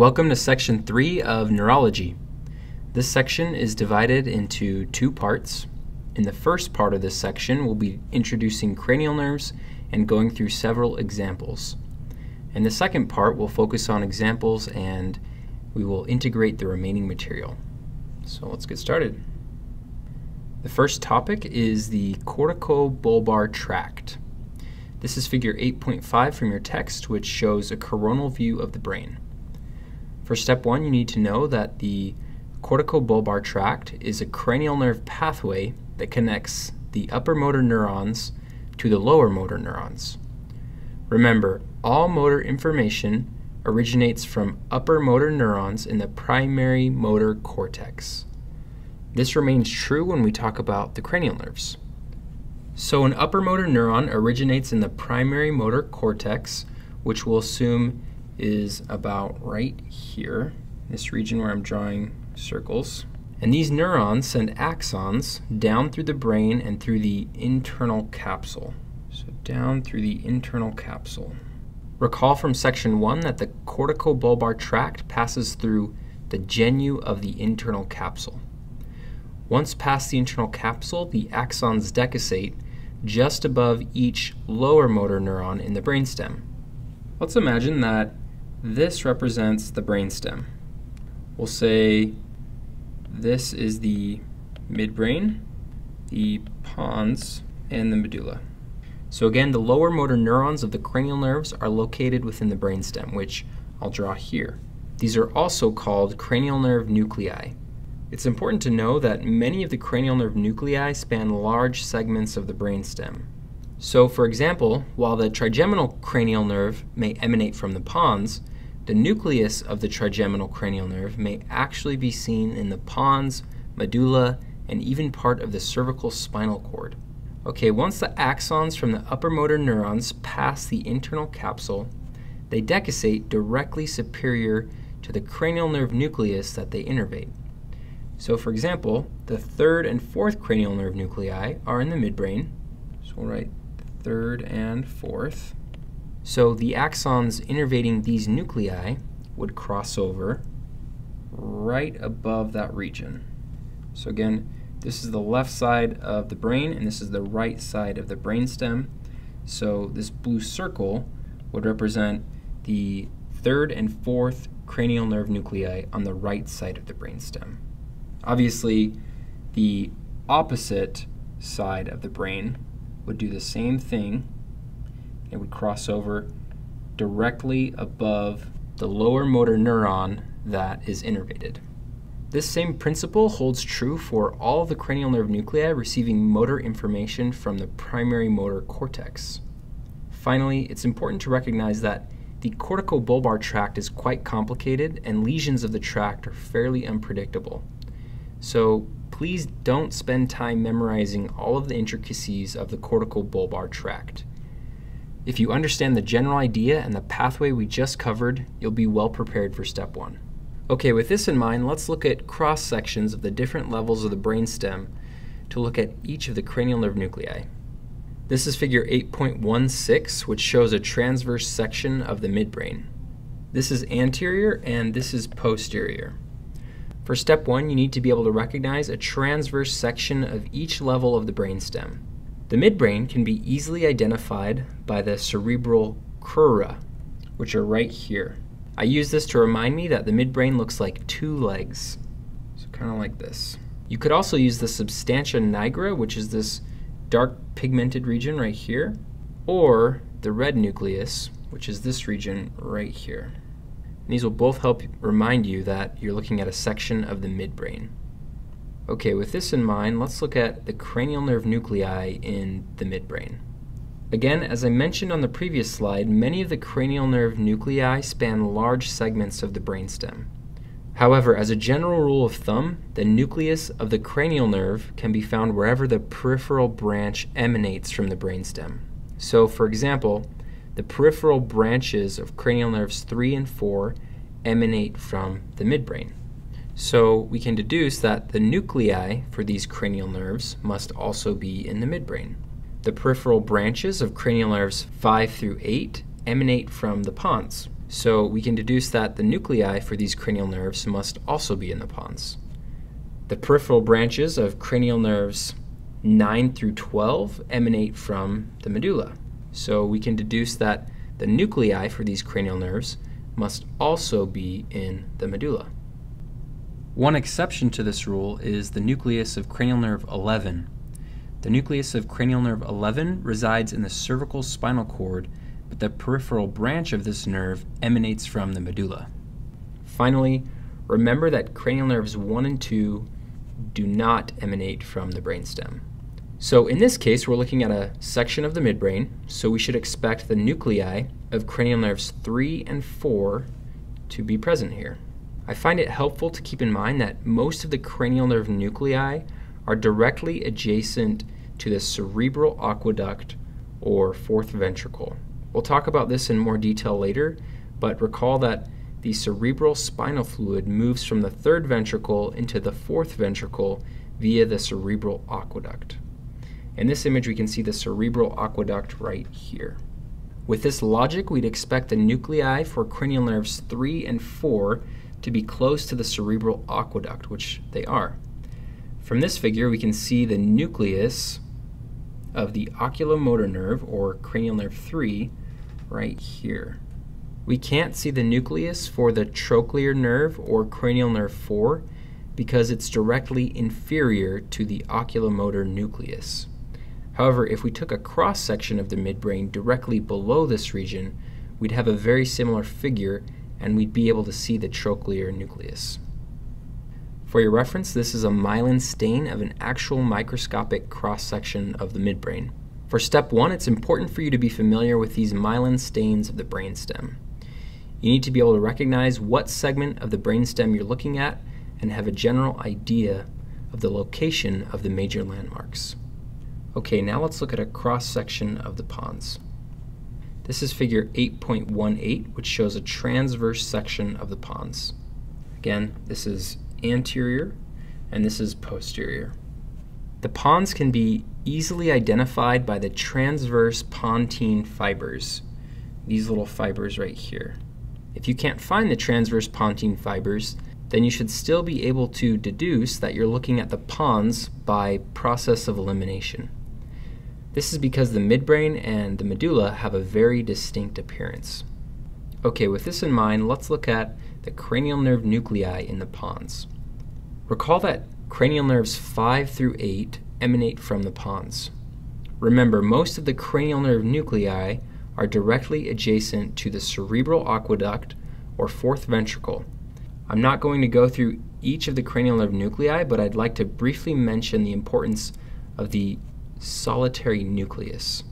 Welcome to section 3 of neurology. This section is divided into two parts. In the first part of this section, we'll be introducing cranial nerves and going through several examples. In the second part, we'll focus on examples and we will integrate the remaining material. So let's get started. The first topic is the corticobulbar tract. This is figure 8.5 from your text, which shows a coronal view of the brain. For step one, you need to know that the corticobulbar tract is a cranial nerve pathway that connects the upper motor neurons to the lower motor neurons. Remember, all motor information originates from upper motor neurons in the primary motor cortex. This remains true when we talk about the cranial nerves. So an upper motor neuron originates in the primary motor cortex, which we'll assume is about right here, this region where I'm drawing circles. And these neurons send axons down through the brain and through the internal capsule. So down through the internal capsule. Recall from section 1 that the corticobulbar tract passes through the genu of the internal capsule. Once past the internal capsule, the axons decussate just above each lower motor neuron in the brainstem. Let's imagine that this represents the brainstem. We'll say this is the midbrain, the pons, and the medulla. So again, the lower motor neurons of the cranial nerves are located within the brainstem, which I'll draw here. These are also called cranial nerve nuclei. It's important to know that many of the cranial nerve nuclei span large segments of the brainstem. So, for example, while the trigeminal cranial nerve may emanate from the pons, the nucleus of the trigeminal cranial nerve may actually be seen in the pons, medulla, and even part of the cervical spinal cord. Okay, once the axons from the upper motor neurons pass the internal capsule, they decussate directly superior to the cranial nerve nucleus that they innervate. So for example, the third and fourth cranial nerve nuclei are in the midbrain. So we'll write third and fourth. So the axons innervating these nuclei would cross over right above that region. So again, this is the left side of the brain and this is the right side of the brainstem. So this blue circle would represent the third and fourth cranial nerve nuclei on the right side of the brainstem. Obviously, the opposite side of the brain would do the same thing. It would cross over directly above the lower motor neuron that is innervated. This same principle holds true for all the cranial nerve nuclei receiving motor information from the primary motor cortex. Finally, it's important to recognize that the corticobulbar tract is quite complicated and lesions of the tract are fairly unpredictable. So please don't spend time memorizing all of the intricacies of the corticobulbar tract. If you understand the general idea and the pathway we just covered, you'll be well prepared for step one. Okay, with this in mind, let's look at cross sections of the different levels of the brainstem to look at each of the cranial nerve nuclei. This is figure 8.16, which shows a transverse section of the midbrain. This is anterior and this is posterior. For step one, you need to be able to recognize a transverse section of each level of the brainstem. The midbrain can be easily identified by the cerebral crura, which are right here. I use this to remind me that the midbrain looks like two legs, so kind of like this. You could also use the substantia nigra, which is this dark pigmented region right here, or the red nucleus, which is this region right here. These will both help remind you that you're looking at a section of the midbrain. Okay, with this in mind, let's look at the cranial nerve nuclei in the midbrain. Again, as I mentioned on the previous slide, many of the cranial nerve nuclei span large segments of the brainstem. However, as a general rule of thumb, the nucleus of the cranial nerve can be found wherever the peripheral branch emanates from the brainstem. So, for example, the peripheral branches of cranial nerves 3 and 4 emanate from the midbrain. So we can deduce that the nuclei for these cranial nerves must also be in the midbrain. The peripheral branches of cranial nerves 5 through 8 emanate from the pons. So we can deduce that the nuclei for these cranial nerves must also be in the pons. The peripheral branches of cranial nerves 9 through 12 emanate from the medulla. So we can deduce that the nuclei for these cranial nerves must also be in the medulla. One exception to this rule is the nucleus of cranial nerve 11. The nucleus of cranial nerve 11 resides in the cervical spinal cord, but the peripheral branch of this nerve emanates from the medulla. Finally, remember that cranial nerves 1 and 2 do not emanate from the brainstem. So in this case, we're looking at a section of the midbrain, so we should expect the nuclei of cranial nerves 3 and 4 to be present here. I find it helpful to keep in mind that most of the cranial nerve nuclei are directly adjacent to the cerebral aqueduct or fourth ventricle. We'll talk about this in more detail later, but recall that the cerebral spinal fluid moves from the third ventricle into the fourth ventricle via the cerebral aqueduct. In this image, we can see the cerebral aqueduct right here. With this logic, we'd expect the nuclei for cranial nerves 3 and 4 to be close to the cerebral aqueduct, which they are. From this figure, we can see the nucleus of the oculomotor nerve, or cranial nerve 3, right here. We can't see the nucleus for the trochlear nerve, or cranial nerve 4, because it's directly inferior to the oculomotor nucleus. However, if we took a cross section of the midbrain directly below this region, we'd have a very similar figure and we'd be able to see the trochlear nucleus. For your reference, this is a myelin stain of an actual microscopic cross section of the midbrain. For step one, it's important for you to be familiar with these myelin stains of the brainstem. You need to be able to recognize what segment of the brainstem you're looking at and have a general idea of the location of the major landmarks. Okay, now let's look at a cross section of the pons. This is figure 8.18, which shows a transverse section of the pons. Again, this is anterior and this is posterior. The pons can be easily identified by the transverse pontine fibers, these little fibers right here. If you can't find the transverse pontine fibers, then you should still be able to deduce that you're looking at the pons by process of elimination. This is because the midbrain and the medulla have a very distinct appearance. Okay, with this in mind, let's look at the cranial nerve nuclei in the pons. Recall that cranial nerves 5 through 8 emanate from the pons. Remember, most of the cranial nerve nuclei are directly adjacent to the cerebral aqueduct or fourth ventricle. I'm not going to go through each of the cranial nerve nuclei, but I'd like to briefly mention the importance of the solitary nucleus.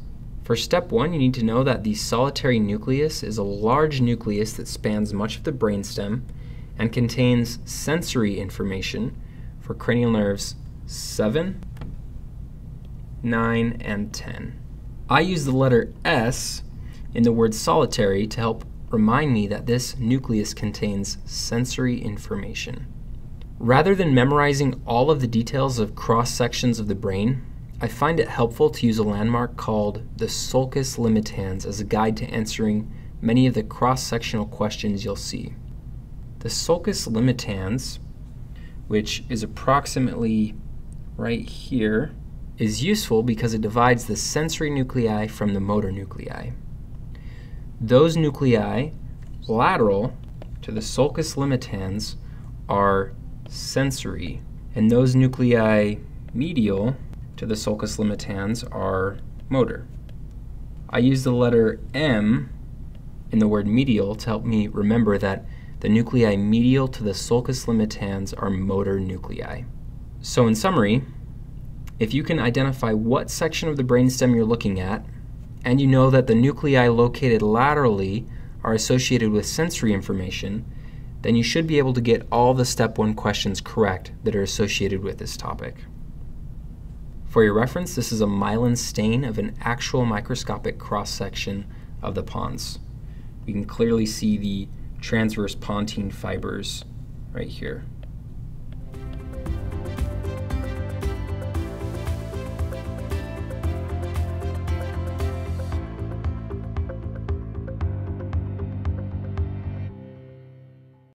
For step one, you need to know that the solitary nucleus is a large nucleus that spans much of the brainstem and contains sensory information for cranial nerves 7, 9, and 10. I use the letter S in the word solitary to help remind me that this nucleus contains sensory information. Rather than memorizing all of the details of cross sections of the brain, I find it helpful to use a landmark called the sulcus limitans as a guide to answering many of the cross-sectional questions you'll see. The sulcus limitans, which is approximately right here, is useful because it divides the sensory nuclei from the motor nuclei. Those nuclei lateral to the sulcus limitans are sensory, and those nuclei medial to the sulcus limitans are motor. I use the letter M in the word medial to help me remember that the nuclei medial to the sulcus limitans are motor nuclei. So in summary, if you can identify what section of the brainstem you're looking at, and you know that the nuclei located laterally are associated with sensory information, then you should be able to get all the step one questions correct that are associated with this topic. For your reference, this is a myelin stain of an actual microscopic cross-section of the pons. You can clearly see the transverse pontine fibers right here.